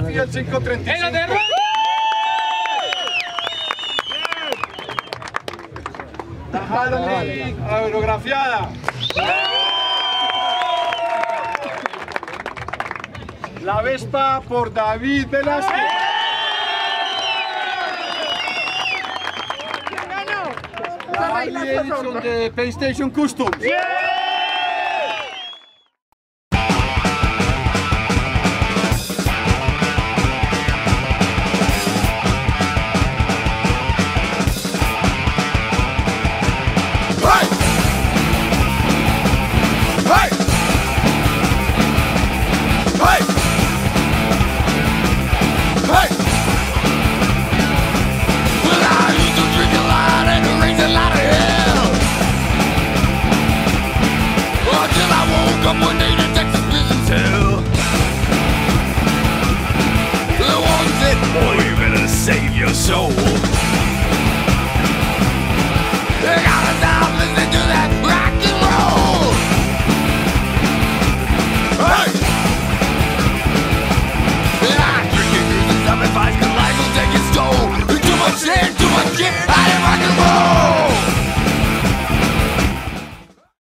Arroyale Fiat 535. La Harley aerografiada. La Vespa por David Velázquez. La Harley Edison de PlayStation Custom.